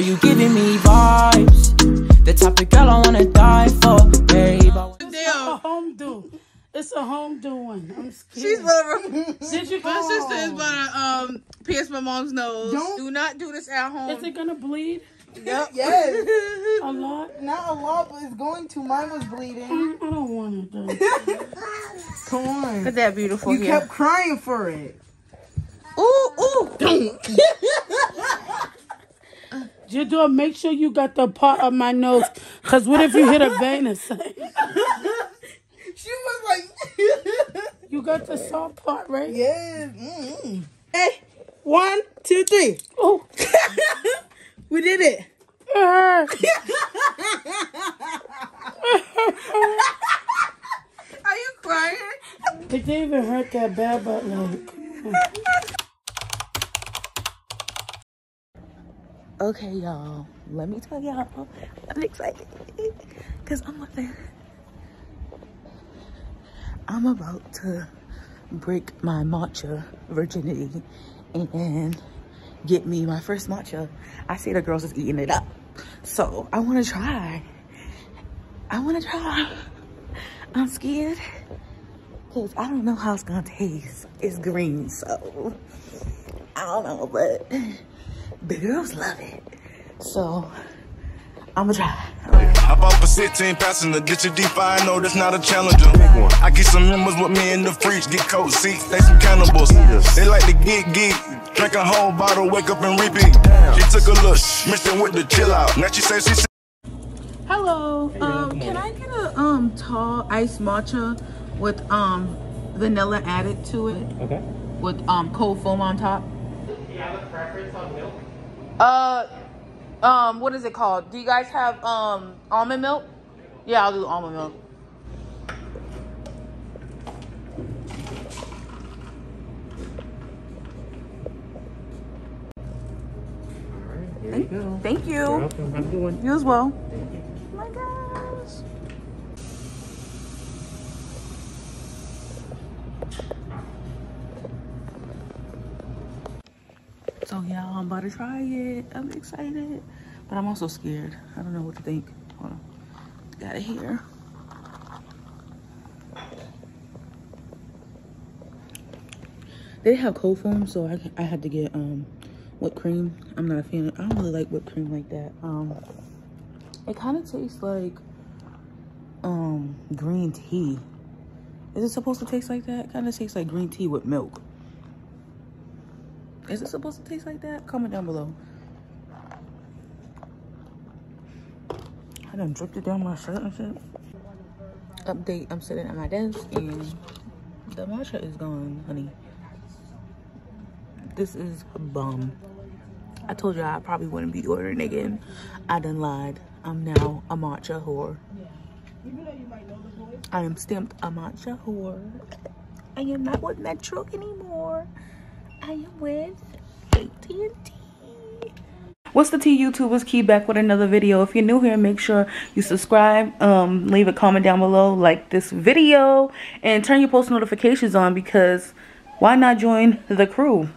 you giving me vibes. The type of girl I wanna die for, babe. I It's a home do. It's a home doing. I'm scared. She's literally. Did you? My sister is about to um pierce my mom's nose. Don't- Do not do this at home. Is it gonna bleed Yep. Yes. a lot? Not a lot, but it's going to. Mine was bleeding. I I don't want it though. Come on. Look at that beautiful You hair. kept crying for it. Ooh, ooh. Jador, make sure you got the part of my nose. Cause what if you hit a vein or something? She was like, You got the soft part, right? yes. Mm-mm. Hey, one, two, three. Oh, We did it. it hurt. Are you crying? It didn't even hurt that bad, but like. Okay, y'all. Let me tell y'all, I'm excited because I'm about to, I'm about to break my matcha virginity and get me my first matcha. I see the girls is eating it up, so I want to try. I want to try. I'm scared because I don't know how it's gonna taste. It's green, so I don't know, but the girls love it. So I'm gonna try. Hop off a 16 passenger, get your D5, no, that's not a challenger. I get some members with me in the fridge, get cold seats, they some cannibals. They like to get geek, drink a whole bottle, wake up and repeat. She took a look, mission with the chill out. Now she say she Hello. Um, can I get a um tall iced matcha with um vanilla added to it? Okay. With um cold foam on top. Do you have a preference on milk? Uh, um, what is it called? Do you guys have um almond milk? Yeah, I'll do almond milk. Here you go. Thank you. You're welcome. Have a good one. You as well. Yeah, I'm about to try it. I'm excited, but I'm also scared. I don't know what to think. Hold on. Got it here. They have cold foam, so I, I had to get um whipped cream. I'm not a fan. Of, I don't really like whipped cream like that. Um, it kind of tastes like um green tea. Is it supposed to taste like that? Kind of tastes like green tea with milk. Is it supposed to taste like that? Comment down below. I done dripped it down my shirt and shit. Update, I'm sitting at my desk and the matcha is gone, honey. This is bum. I told y'all I probably wouldn't be ordering again. I done lied. I'm now a matcha whore. I am stamped a matcha whore. I am not with Metro anymore. I am with AT&T. What's the T YouTubers key back with another video. If you're new here, make sure you subscribe, um, leave a comment down below, like this video, and turn your post notifications on because why not join the crew?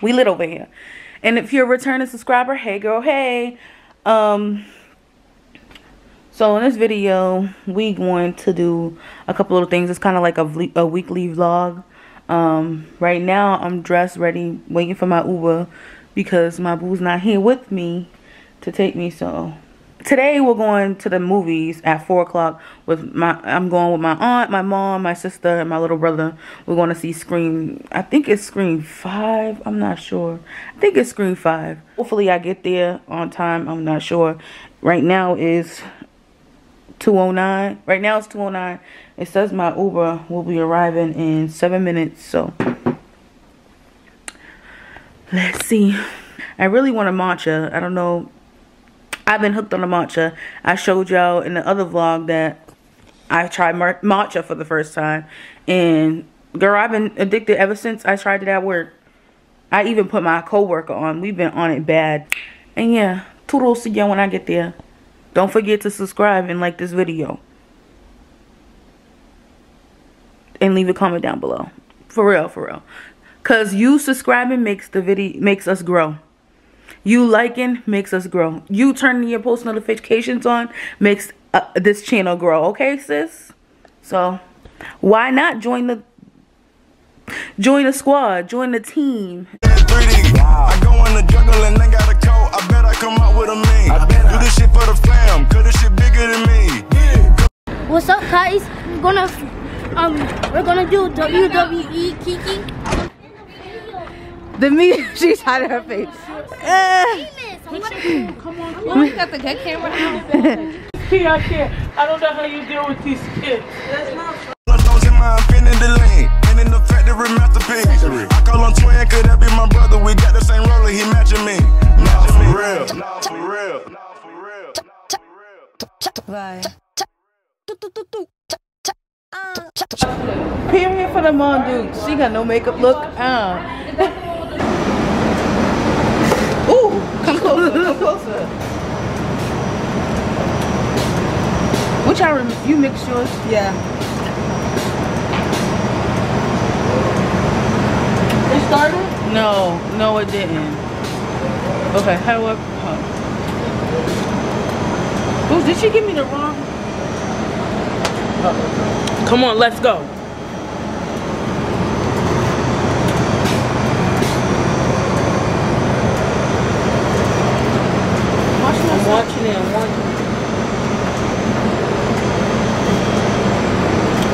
We lit over here. And if you're a returning subscriber, hey girl, hey. Um, so in this video, we going to do a couple of things. It's kind of like a, a weekly vlog. Um, right now, I'm dressed, ready, waiting for my Uber because my boo's not here with me to take me. So today we're going to the movies at four o'clock with my. I'm going with my aunt, my mom, my sister, and my little brother. We're going to see Scream. I think it's Scream Five. I'm not sure. I think it's Scream Five. Hopefully, I get there on time. I'm not sure. Right now is 209. Right now it's 209. It says my Uber will be arriving in seven minutes. So let's see. I really want a matcha. I don't know. I've been hooked on a matcha. I showed y'all in the other vlog that I tried matcha for the first time. And girl, I've been addicted ever since I tried it at work. I even put my coworker on. We've been on it bad. And yeah, toodles to when I get there. Don't forget to subscribe and like this video. And leave a comment down below. For real, for real. Cause you subscribing makes the video makes us grow. You liking makes us grow. You turning your post notifications on makes uh, this channel grow. Okay, sis? So, why not join the join the squad, join the team. Come out with a mean. Do this shit for the fam, cause this shit bigger than me. What's up, guys? We're gonna um we're gonna do WWE Kiki. The me, she's hiding her face. We got the good camera I can't. I don't know how you deal with these kids. Those in my infinity lane. And in the factory masterpiece. I call him twin, could that be my brother? We got the same roller, he matching me. Nah, for real. Nah, for real. Nah, for real. Period for the mom, dude. She got no makeup look. Uh. Ooh, come closer, come closer. Which I rem- you mix yours? Yeah. It started? No, no, it didn't. Okay, how do I? Huh. Ooh, did she give me the wrong? Oh. Come on, let's go. I'm watching it. I'm watching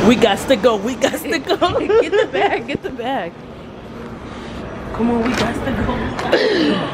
it. We got to go. We got to go. get the bag. Get the bag. Come on, we got to go.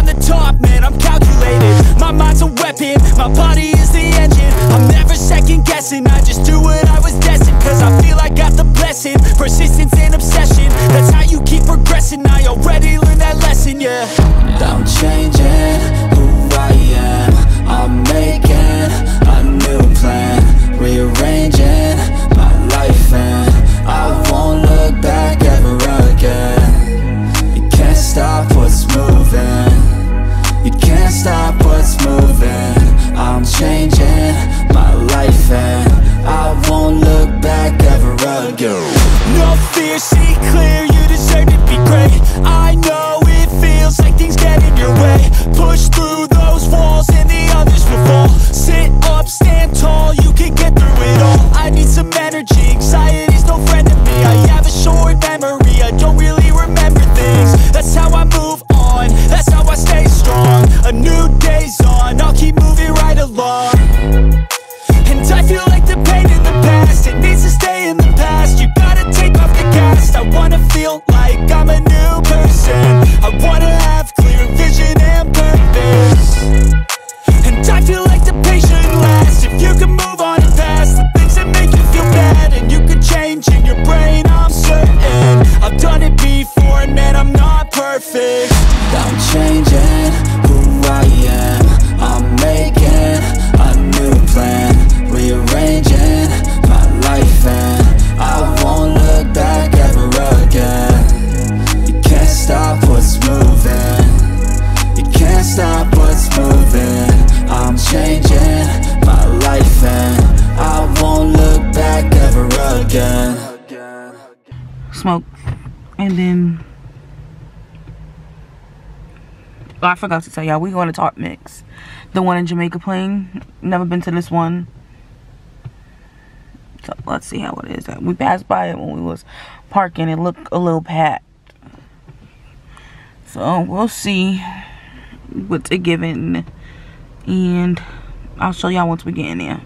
I forgot to tell y'all, we going to Top Mix. The one in Jamaica Plain. Never been to this one. So let's see how it is. We passed by it when we was parking. It looked a little packed. So we'll see what's it giving. And I'll show y'all once we get in there.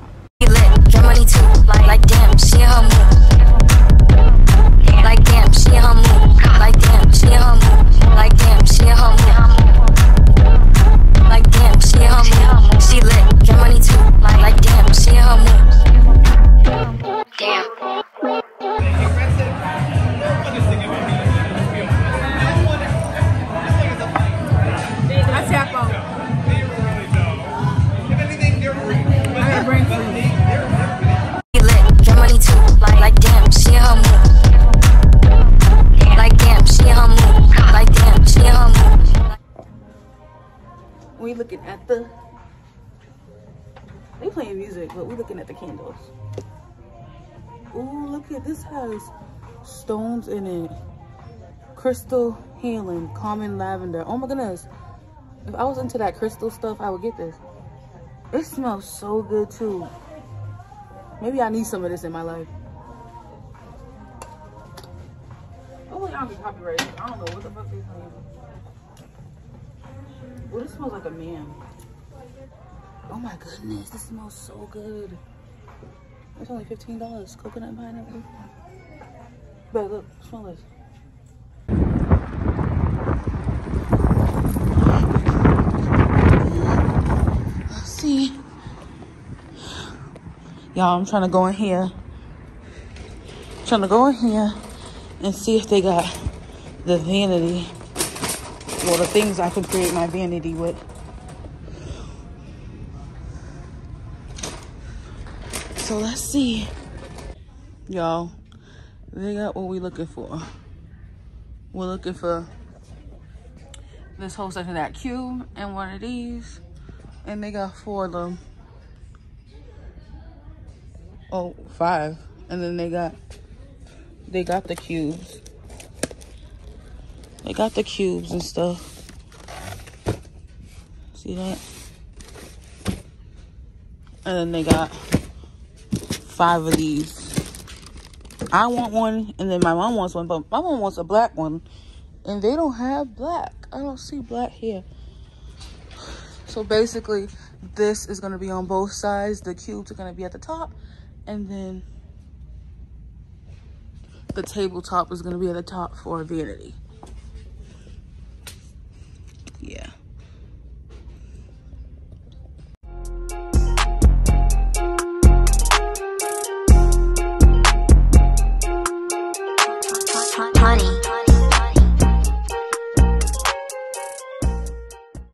Playing music, but we're looking at the candles. Ooh, look at this has stones in it. Crystal healing, common lavender. Oh my goodness. If I was into that crystal stuff, I would get this. It smells so good too. Maybe I need some of this in my life. Oh, y'all be copyrighted. I don't know what the fuck this is. Oh, this smells like a man. Oh my goodness, this smells so good. It's only $15. Coconut and pineapple. But look, smell this. See. Y'all, I'm trying to go in here. trying to go in here and see if they got the vanity. Well, the things I can create my vanity with. So let's see. Y'all, they got what we looking for. We're looking for this whole section of that cube and one of these. And they got four of them. Oh, five. And then they got they got the cubes. They got the cubes and stuff. See that? And then they got five of these. I want one, and then my mom wants one, but my mom wants a black one, and they don't have black. I don't see black here. So basically, this is gonna be on both sides. The cubes are gonna be at the top, and then the tabletop is gonna be at the top for vanity.